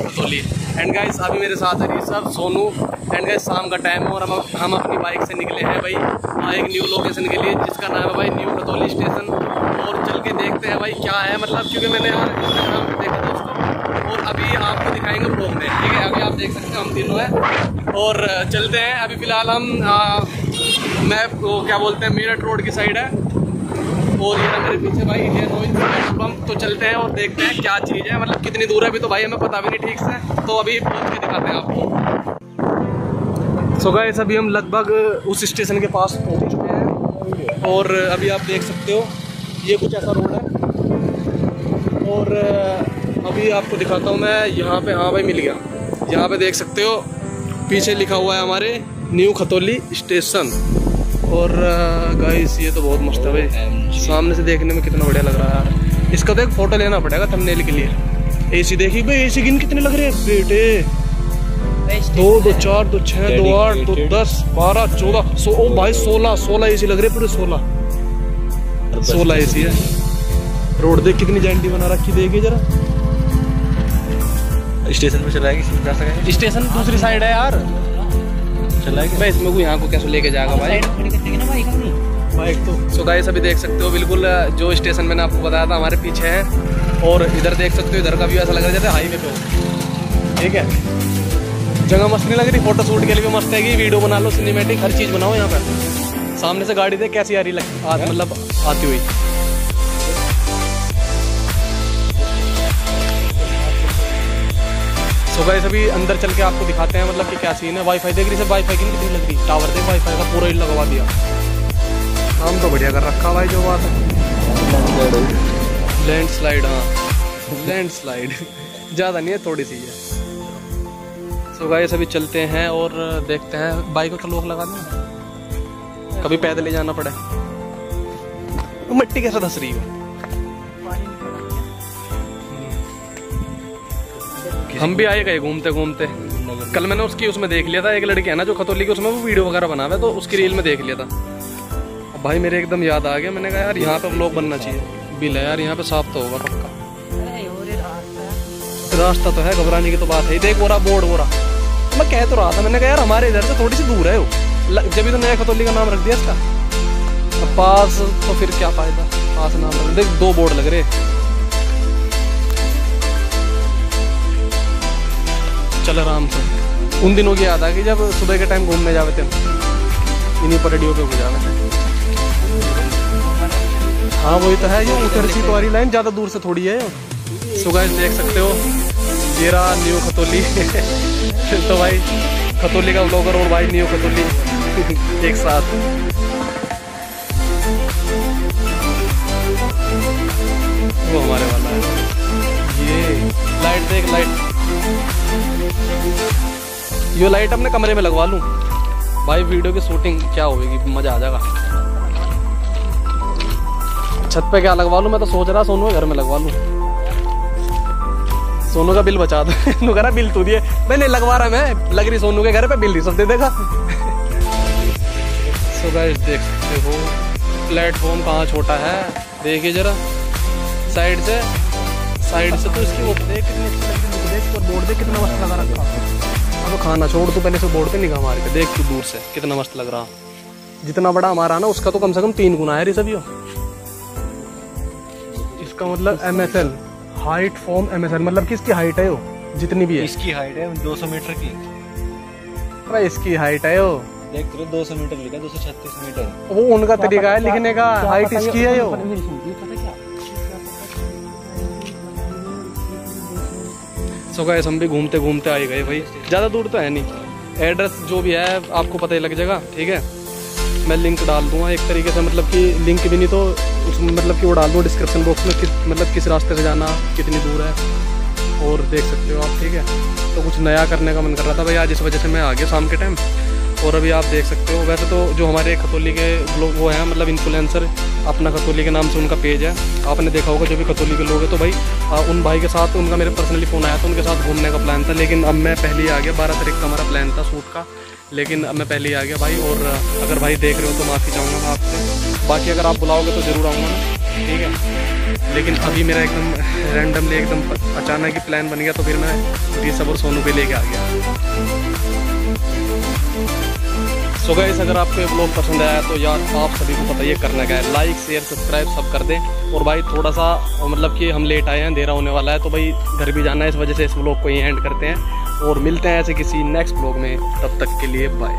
Guys अभी मेरे साथ है ऋषभ सोनू। एंड गाइस शाम का टाइम है और हम हम अपनी बाइक से निकले हैं भाई। हाँ एक न्यू लोकेशन के लिए, जिसका नाम है भाई न्यू खतौली स्टेशन और चल के देखते हैं भाई क्या है। मतलब क्योंकि मैंने यार इंस्टाग्राम पर देखा था उसको। और अभी आपको दिखाएँगे ब्लॉग में ठीक है, अभी आप देख सकते हैं, हम तीनों हैं। और चलते हैं। अभी फ़िलहाल हम मैं क्या बोलते हैं मेरठ रोड की साइड है। और ये मेरे पीछे भाई इंडियन ऑयल पेट्रोल पंप तो चलते हैं और देखते हैं क्या चीज़ है। मतलब कितनी दूर है अभी तो भाई, हमें पता भी नहीं ठीक से। तो अभी पहुँच के दिखाते हैं आपको। सो गए अभी हम लगभग उस स्टेशन के पास पहुँच चुके हैं। और अभी आप देख सकते हो, ये कुछ ऐसा रोड है। और अभी आपको दिखाता हूँ मैं, यहाँ पे हाँ भाई, मिल गया। यहाँ पे देख सकते हो, पीछे लिखा हुआ है हमारे न्यू खतौली स्टेशन। और गाइस ये तो बहुत मस्त है भाई। सामने से देखने में कितना बढ़िया लग रहा है यार। इसका तो एक फ़ोटो लेना पड़ेगा थंबनेल के लिए। एसी देखी? भाई एसी गिन कितने लग रहे हैं? बेटे। दो दो चार दो छः दो आठ दो दस बारह चौदह सो ओ भाई सोलह सोलह एसी लग रहे पूरे सोलह। सोलह एसी है। रोड देख कितनी जैंटी बना रखी देखिए जरा। स्टेशन पे चलाएगी जा सकेंगे स्टेशन दूसरी साइड है यार। चलाएगी भाई इसमें कोई यहाँ को कैसे लेके जाएगा भाई? बाइक तो। सो गाइस अभी देख सकते हो बिल्कुल जो स्टेशन मैंने आपको बताया था हमारे पीछे है। और इधर देख सकते हो इधर का व्यू ऐसा लग रहा है जैसे हाईवे पे हो। ठीक है? जगह मस्त नहीं लग रही? फ़ोटो शूट के लिए भी मस्त है कि वीडियो बना लो सिनेमेटिक हर चीज़ बनाओ यहाँ पर। सामने से गाड़ी देख कैसी आ रही लग मतलब आती हुई। सो गाइस अभी अंदर चल के आपको दिखाते हैं मतलब कि क्या सीन है। वाईफाई देख रही से वाईफाई की कितनी लग रही टावर देख वाईफाई का पूरा ही लगवा दिया। काम तो बढ़िया कर रखा भाई जो बात है। लैंड स्लाइड हाँ। लैंड स्लाइड ज़्यादा नहीं है, थोड़ी सी है। सो गाइस अभी चलते हैं और देखते हैं। बाइक का लोग लगा दें। कभी पैदल ही जाना पड़े। मिट्टी कैसा धस रही है? हम भी आए गए घूमते घूमते। कल मैंने उसकी उसमें देख लिया था एक लड़की है ना जो खतौली की उसमें वो वीडियो वगैरह बनावे तो उसकी रील में देख लिया था। अब भाई मेरे एकदम याद आ गया मैंने कहा यार यहाँ पे लोग बनना चाहिए। बिल है यार यहाँ पे साफ़ तो होगा पक्का। रास्ता तो है घबराने की तो बात है देख बोरा बोर्ड बोरा मैं कह तो रहा था मैंने कहा यार हमारे इधर से थोड़ी सी दूर है वो। जब भी तो नया खतौली का नाम रख दिया इसका पास तो फिर क्या फ़ायदा? पास नाम रख देख दो बोर्ड लग रहे। चल आराम से। उन दिनों की याद आ गई जब सुबह के टाइम घूमने जावे थे। इन्हीं परेडियों पे थे हाँ वही तो है, ये उतर सी तुम्हारी लाइन ज़्यादा दूर से थोड़ी है सुबह देख सकते हो रहा न्यू खतौली। तो भाई, खतौली का ब्लॉगर और भाई, न्यू खतौली। एक साथ। वो हमारे वाला है। ये लाइट देख लाइट ये लाइट अपने कमरे में लगवा लूँ। भाई वीडियो की शूटिंग क्या होगी? मज़ा आ जाएगा। छत पे क्या लगवा लूँ? मैं तो सोच रहा सोनू घर में लगवा लूँ। सोनू का बिल बचा दो। कह रहा बिल तू दिए। मैं नहीं लगवा रहा, मैं लग रही सोनू के घर पे बिल नहीं, सब दे देगा। सो गाइस देख सकते हो प्लेटफॉर्म कहाँ छोटा है? देखिए जरा साइड से। साइड से तो इसकी वो देख कितनी अच्छी रही तो बोर्ड देख कितना मस्त लगा रखा। अब तो खाना छोड़ तू पहले से बोर्ड पे निगाह मार। के देख तू दूर से कितना मस्त लग रहा। जितना बड़ा हमारा ना उसका तो कम से कम तीन गुना है सभी। इसका मतलब M S L height from M S L मतलब किसकी हाइट है वो जितनी भी है। इसकी हाइट है 200 मीटर की। भाई इसकी हाइट है वो। देख तो 200 मीटर लिखा 236 मीटर। वो उनका तरीका है लिखने का हाइट इसकी है वो। सो गए हम भी घूमते घूमते आए गए भाई। ज़्यादा दूर तो है नहीं। एड्रेस जो भी है, आपको पता ही लग जाएगा, ठीक है? मैं लिंक डाल दूँगा एक तरीके से मतलब कि लिंक भी नहीं तो उसमें मतलब कि वो डाल दूँ डिस्क्रिप्शन बॉक्स में किस मतलब किस रास्ते से जाना, कितनी दूर है, और देख सकते हो आप, ठीक है? तो कुछ नया करने का मन कर रहा था भाई, आज इस वजह से मैं आ गया शाम के टाइम और अभी आप देख सकते हो वैसे तो जो हमारे खतौली के लोग वो हैं मतलब इन्फ्लुएंसर अपना खतौली के नाम से उनका पेज है। आपने देखा होगा जो भी खतौली के लोग हैं तो भाई आ, उन भाई के साथ उनका मेरे पर्सनली फ़ोन आया था उनके साथ घूमने का प्लान था लेकिन अब मैं पहले ही आ गया बारह तारीख का हमारा प्लान था सूट का। लेकिन अब मैं पहले ही आ गया भाई और अगर भाई देख रहे हो तो माफ़ी चाहूँगा मैं आपसे। बाकी अगर आप बुलाओगे तो ज़रूर आऊँगा मैं ठीक है? लेकिन अभी मेरा एकदम रैंडमली एकदम अचानक ही प्लान बन गया तो फिर मैं ऋषभ और सोनू पे लेके आ गया। सो गाइस अगर आपको ये ब्लॉग पसंद आया तो यार आप सभी को पता ये करना क्या है। लाइक शेयर सब्सक्राइब सब कर दें। और भाई, थोड़ा सा मतलब कि हम लेट आए हैं, देरा होने वाला है तो भाई, घर भी जाना है, इस वजह से इस ब्लॉग को ही एंड करते हैं। और मिलते हैं ऐसे किसी नेक्स्ट ब्लॉग में। तब तक के लिए बाय